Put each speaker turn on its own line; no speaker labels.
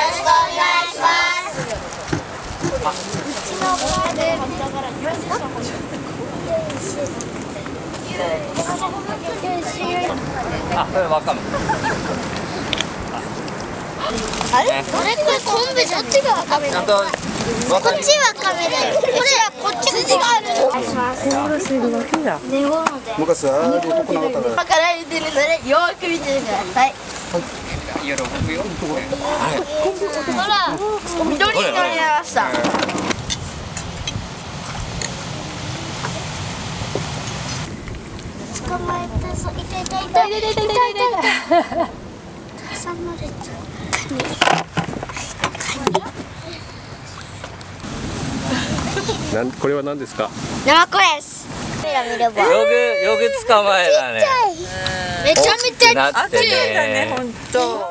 います。うちので、あ、これわかめ。
あれ、これこれ？昆布じゃこっちがわかめ
だ。
こっちわかめだよ。これこっち筋がある。
昔はああいうとこなかったから。
バカてるのでよく見てください。はい。
喜ぶよ
ほら緑になりました。捕まえたぞ痛い痛い痛い痛い痛い痛い痛い挟まれちゃう
なんこれは何ですか？
ナマコです。
よぐよぐ捕まえだね。
めちゃめちゃ
なってね。
本当。